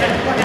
Yeah.